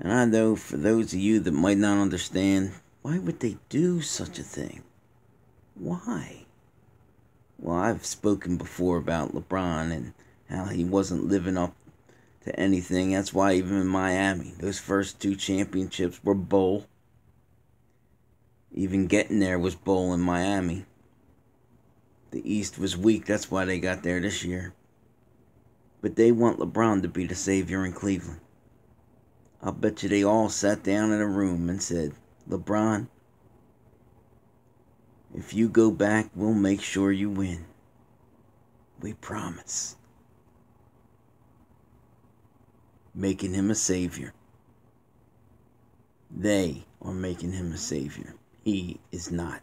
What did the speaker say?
And I know for those of you that might not understand, why would they do such a thing? Why? Well, I've spoken before about LeBron and how he wasn't living up to anything. That's why even in Miami, those first two championships were bull. Even getting there was bull in Miami. The East was weak. That's why they got there this year. But they want LeBron to be the savior in Cleveland. I'll bet you they all sat down in a room and said, LeBron, if you go back, we'll make sure you win. We promise. Making him a savior. They are making him a savior. He is not.